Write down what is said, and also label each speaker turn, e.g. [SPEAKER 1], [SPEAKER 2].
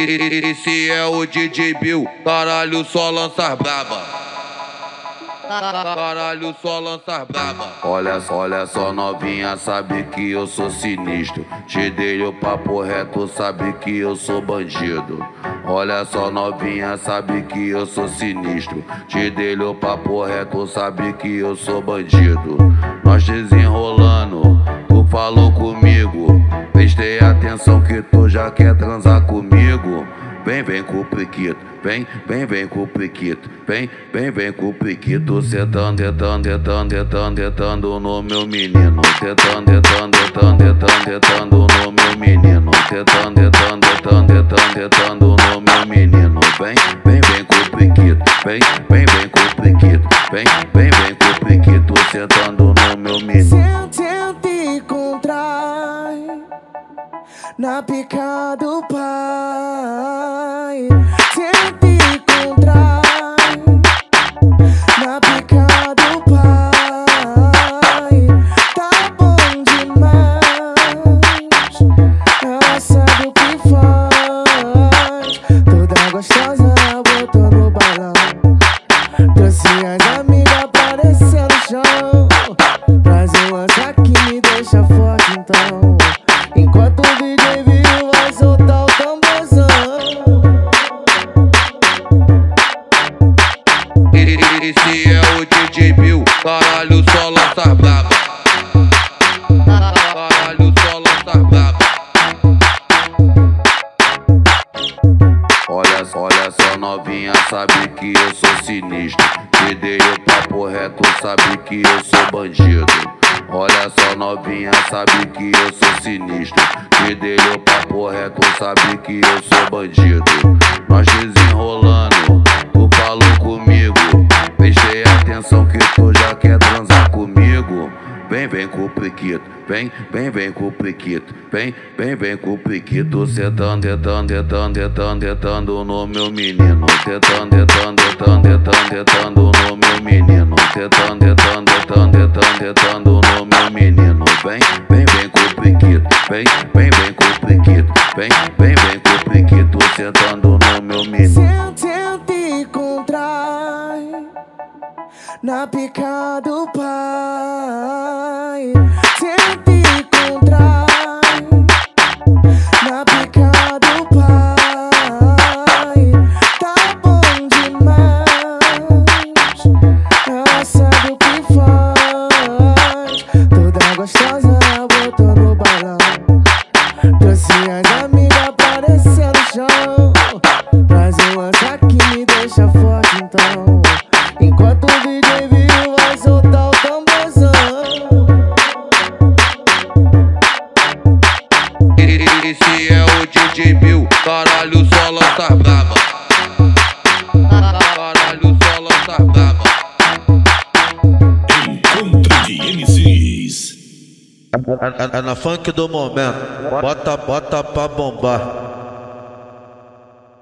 [SPEAKER 1] Esse é o DJ Bill, caralho, só lança braba. Caralho, só lança braba.
[SPEAKER 2] Olha, olha só, novinha, sabe que eu sou sinistro. Te dei o papo reto, sabe que eu sou bandido. Olha só, novinha, sabe que eu sou sinistro. Te dei o papo reto, sabe que eu sou bandido. Nós desenrolando, tu falou comigo. Prestei atenção que tu já quer transar comigo. Vem, vem com o priquito, vem, vem, vem com o priquito, vem, vem, vem com o priquito, sentando, tentando, tentando, tentando, tentando no meu menino, tentando, tentando, tentando, tentando, tentando no meu menino, tentando, tentando, tentando, tentando, tentando no meu menino, vem, vem, vem com o priquito, vem, vem, vem com o priquito, vem, vem, vem com o priquito, sentando no meu menino.
[SPEAKER 3] Senta e contrai na pica do pai. Sabe o que faz. Toda gostosa botou no balão. Trouxe as amigas descer no chão. Traz um lança que me deixa forte então. Enquanto o DJ viu, vai soltar o tamborzão.
[SPEAKER 1] Esse é o DJ Bill, caralho, só
[SPEAKER 2] Olha, só novinha, sabe que eu sou sinistro. Te dei o papo reto, sabe que eu sou bandido. Olha só novinha, sabe que eu sou sinistro. Te dei o papo reto, sabe que eu sou bandido. Nós desenrolando, tu falou comigo. Prestei atenção Vem, com o priquito, vem, vem, vem com o priquito, vem, vem, vem com o priquito, sentando, tentando, tentando, tentando, tentando no meu menino, tentando, tentando, tentando, tentando, tentando no meu menino, tentando, tentando, tentando, tentando, tentando no meu menino, vem, vem, vem com o priquito, vem, vem, vem com o priquito, vem, vem, vem com o priquito, sentando no meu menino.
[SPEAKER 3] Senta, senta e contrai na pica do pai.
[SPEAKER 1] Caralho, só lança braba. Caralho, só lança braba.
[SPEAKER 4] Encontro de MCs.
[SPEAKER 5] É, é- é na funk do momento. Bota, bota pra bombar.